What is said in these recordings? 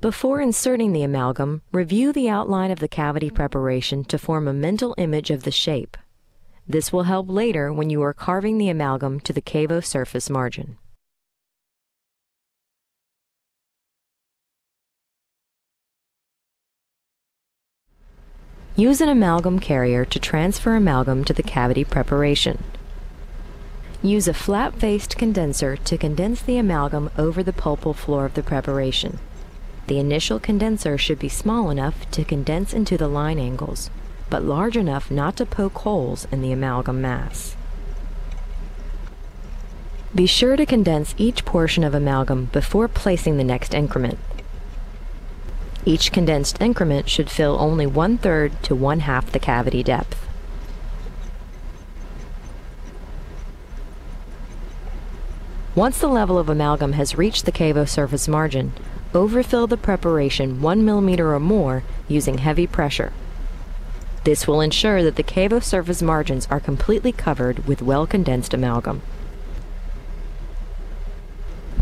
Before inserting the amalgam, review the outline of the cavity preparation to form a mental image of the shape. This will help later when you are carving the amalgam to the Cavo surface margin. Use an amalgam carrier to transfer amalgam to the cavity preparation. Use a flat-faced condenser to condense the amalgam over the pulpal floor of the preparation. The initial condenser should be small enough to condense into the line angles, but large enough not to poke holes in the amalgam mass. Be sure to condense each portion of amalgam before placing the next increment. Each condensed increment should fill only one-third to one-half the cavity depth. Once the level of amalgam has reached the cavo surface margin, Overfill the preparation 1 millimeter or more using heavy pressure. This will ensure that the cavo surface margins are completely covered with well-condensed amalgam.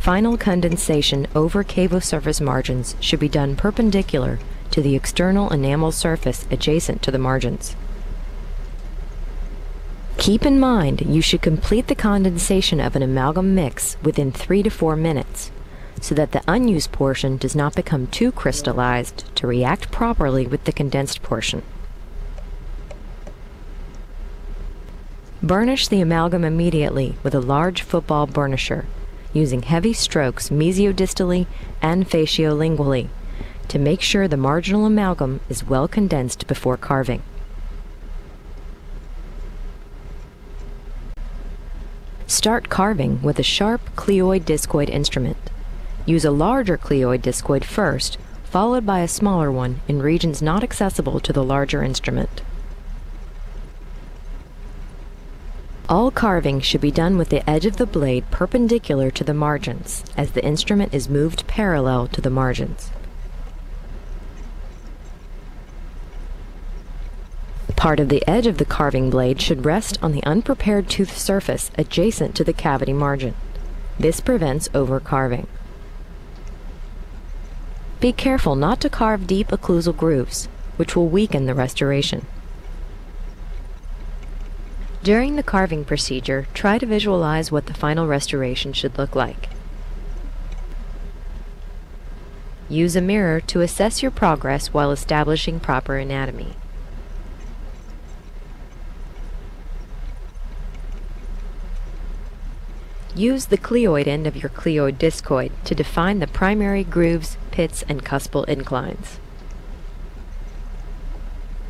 Final condensation over cavo surface margins should be done perpendicular to the external enamel surface adjacent to the margins. Keep in mind you should complete the condensation of an amalgam mix within 3 to 4 minutes so that the unused portion does not become too crystallized to react properly with the condensed portion. Burnish the amalgam immediately with a large football burnisher, using heavy strokes mesiodistally and faciolingually to make sure the marginal amalgam is well condensed before carving. Start carving with a sharp cleoid discoid instrument. Use a larger cleoid discoid first, followed by a smaller one in regions not accessible to the larger instrument. All carving should be done with the edge of the blade perpendicular to the margins, as the instrument is moved parallel to the margins. Part of the edge of the carving blade should rest on the unprepared tooth surface adjacent to the cavity margin. This prevents over-carving. Be careful not to carve deep occlusal grooves, which will weaken the restoration. During the carving procedure, try to visualize what the final restoration should look like. Use a mirror to assess your progress while establishing proper anatomy. Use the cleoid end of your cleoid discoid to define the primary grooves, pits, and cuspal inclines.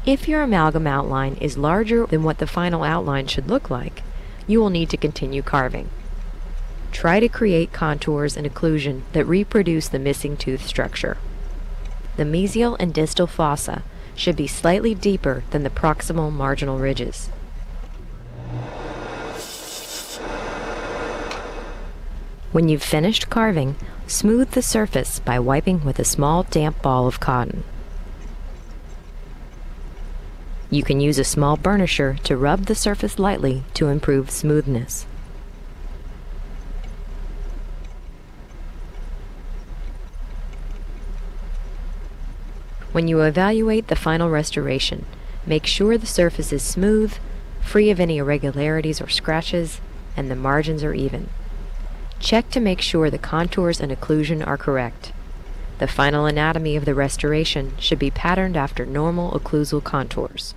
If your amalgam outline is larger than what the final outline should look like, you will need to continue carving. Try to create contours and occlusion that reproduce the missing tooth structure. The mesial and distal fossa should be slightly deeper than the proximal marginal ridges. When you've finished carving, smooth the surface by wiping with a small damp ball of cotton. You can use a small burnisher to rub the surface lightly to improve smoothness. When you evaluate the final restoration, make sure the surface is smooth, free of any irregularities or scratches, and the margins are even. Check to make sure the contours and occlusion are correct. The final anatomy of the restoration should be patterned after normal occlusal contours.